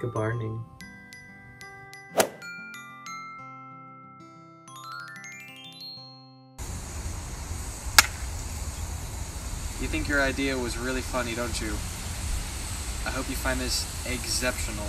Good morning. You think your idea was really funny, don't you? I hope you find this exceptional.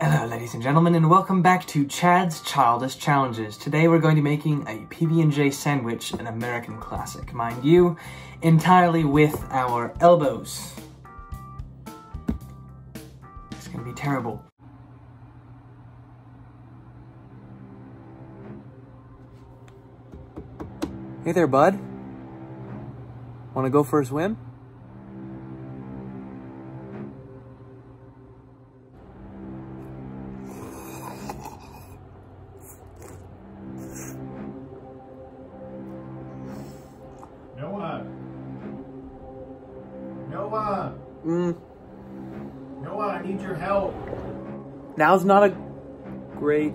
Hello, ladies and gentlemen, and welcome back to Chad's Childish Challenges. Today we're going to be making a PB&J sandwich, an American classic, mind you, entirely with our elbows. Be terrible. Hey there, bud. Want to go for a swim? Noah. Noah. Mm, Noah, I need your help. now's not a great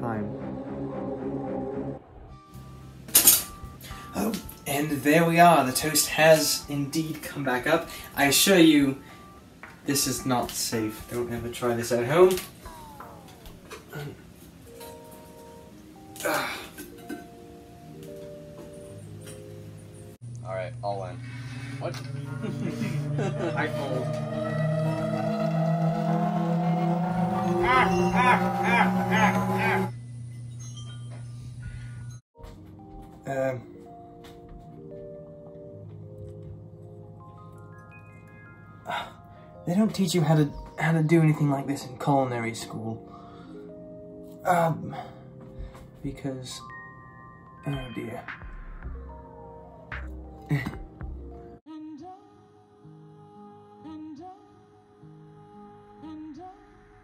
time. Oh, and there we are. The toast has indeed come back up. I assure you, this is not safe. Don't ever try this at home. Ah. All right, all in. What? I fold. Um. They don't teach you how to how to do anything like this in culinary school. Um, because, oh dear.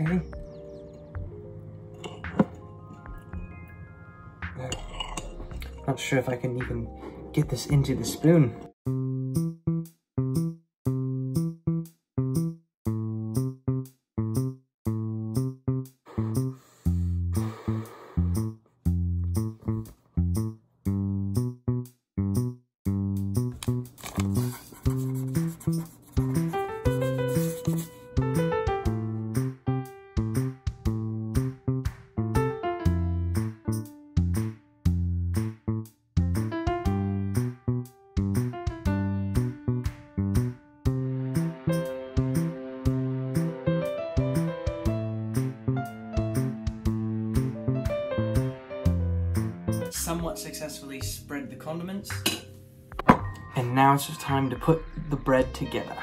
Okay. Not sure if I can even get this into the spoon. Somewhat successfully spread the condiments. And now it's just time to put the bread together.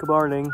Good morning.